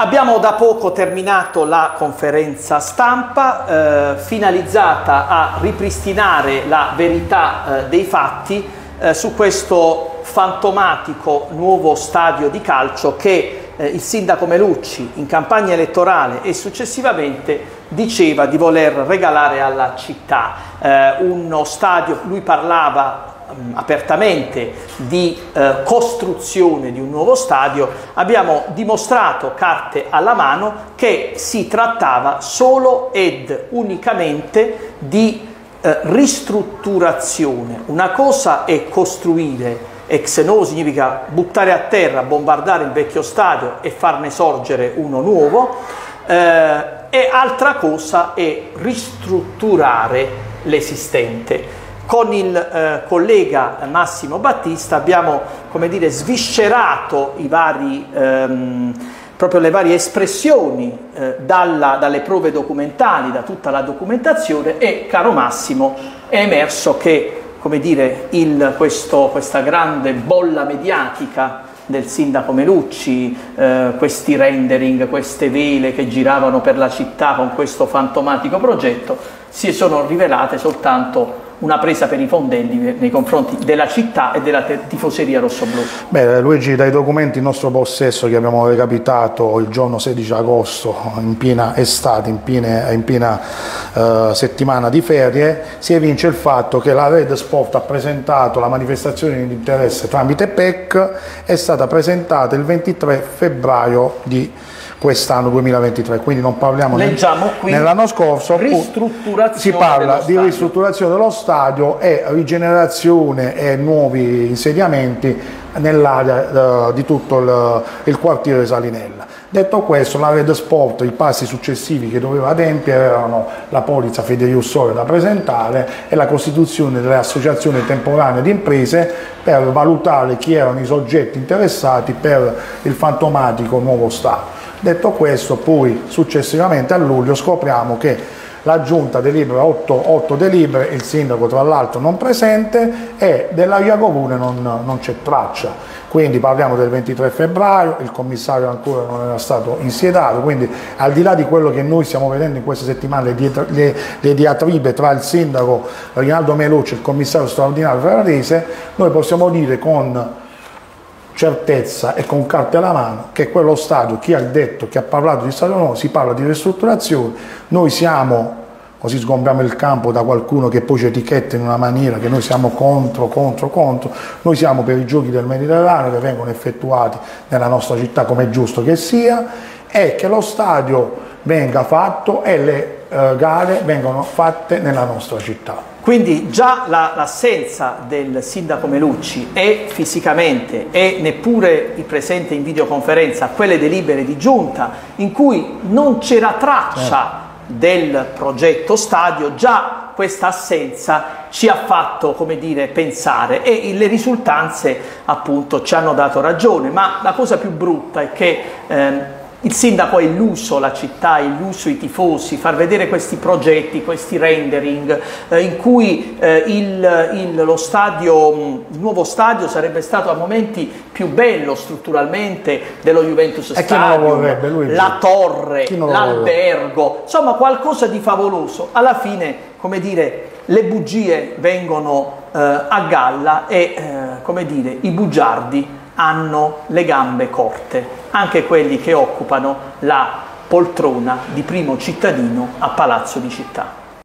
Abbiamo da poco terminato la conferenza stampa eh, finalizzata a ripristinare la verità eh, dei fatti eh, su questo fantomatico nuovo stadio di calcio che eh, il sindaco Melucci in campagna elettorale e successivamente diceva di voler regalare alla città. Eh, uno stadio, lui parlava mh, apertamente di eh, costruzione di un nuovo stadio, abbiamo dimostrato carte alla mano che si trattava solo ed unicamente di eh, ristrutturazione. Una cosa è costruire ex novo significa buttare a terra, bombardare il vecchio stadio e farne sorgere uno nuovo, eh, e altra cosa è ristrutturare l'esistente. Con il eh, collega Massimo Battista abbiamo, come dire, sviscerato vari, ehm, proprio le varie espressioni eh, dalla, dalle prove documentali, da tutta la documentazione e, caro Massimo, è emerso che come dire, il, questo, questa grande bolla mediatica del sindaco Melucci, eh, questi rendering, queste vele che giravano per la città con questo fantomatico progetto, si sono rivelate soltanto una presa per i fondelli nei confronti della città e della tifoseria rossoblù. Beh, Luigi, dai documenti in nostro possesso che abbiamo recapitato il giorno 16 agosto, in piena estate, in piena, in piena uh, settimana di ferie, si evince il fatto che la Red Sport ha presentato la manifestazione di interesse tramite PEC, è stata presentata il 23 febbraio di quest'anno 2023, quindi non parliamo nell'anno scorso, si parla di ristrutturazione dello stadio e rigenerazione e nuovi insediamenti nell'area uh, di tutto il, il, quartiere Salinella. Detto questo, la Red Sport, i passi successivi che doveva adempiere erano la polizza Federiussore da presentare e la costituzione dell'associazione temporanea di imprese per valutare chi erano i soggetti interessati per il fantomatico nuovo stadio. Detto questo, poi successivamente a luglio scopriamo che la giunta delibera 8, 8 delibere, il sindaco tra l'altro non presente e della via comune non, non c'è traccia. Quindi parliamo del 23 febbraio, il commissario ancora non era stato insiedato, quindi al di là di quello che noi stiamo vedendo in queste settimane, le, le, le diatribe tra il sindaco Rinaldo Melucci e il commissario straordinario Ferrarese, noi possiamo dire con certezza e con carte alla mano che quello stadio, chi ha detto, chi ha parlato di stadio nuovo, si parla di ristrutturazione, noi siamo, così sgombriamo il campo da qualcuno che poi ci etichetta in una maniera che noi siamo contro, contro, contro, noi siamo per i giochi del Mediterraneo che vengono effettuati nella nostra città come è giusto che sia e che lo stadio venga fatto e le eh, gare vengono fatte nella nostra città. Quindi già l'assenza la, del sindaco Melucci e fisicamente e neppure il presente in videoconferenza a quelle delibere di giunta in cui non c'era traccia eh. del progetto stadio, già questa assenza ci ha fatto come dire, pensare e le risultanze appunto ci hanno dato ragione, ma la cosa più brutta è che ehm, il sindaco ha illuso la città, ha illuso i tifosi, far vedere questi progetti, questi rendering eh, in cui eh, il, il, lo stadio, il nuovo stadio sarebbe stato a momenti più bello strutturalmente dello Juventus e Stadium, la torre, l'albergo, insomma qualcosa di favoloso. Alla fine, come dire, le bugie vengono eh, a galla e, eh, come dire, i bugiardi hanno le gambe corte, anche quelli che occupano la poltrona di primo cittadino a Palazzo di Città.